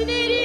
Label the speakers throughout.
Speaker 1: Gözlerim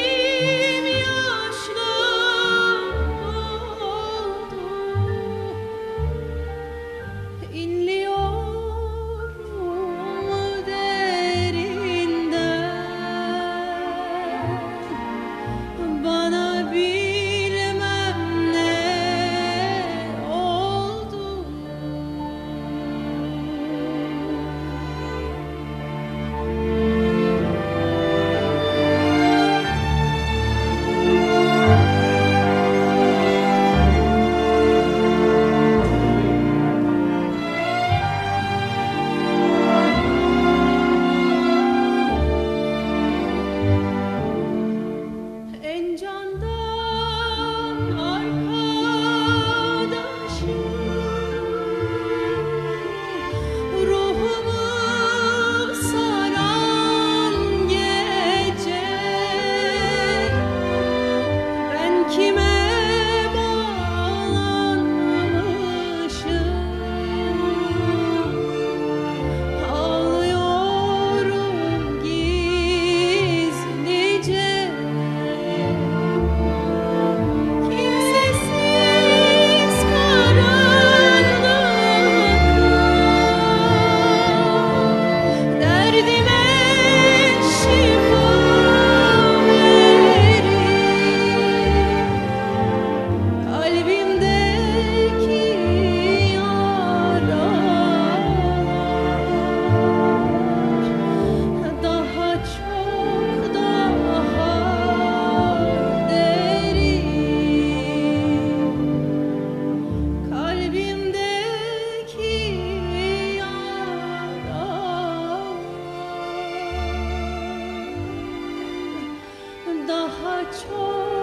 Speaker 1: chose.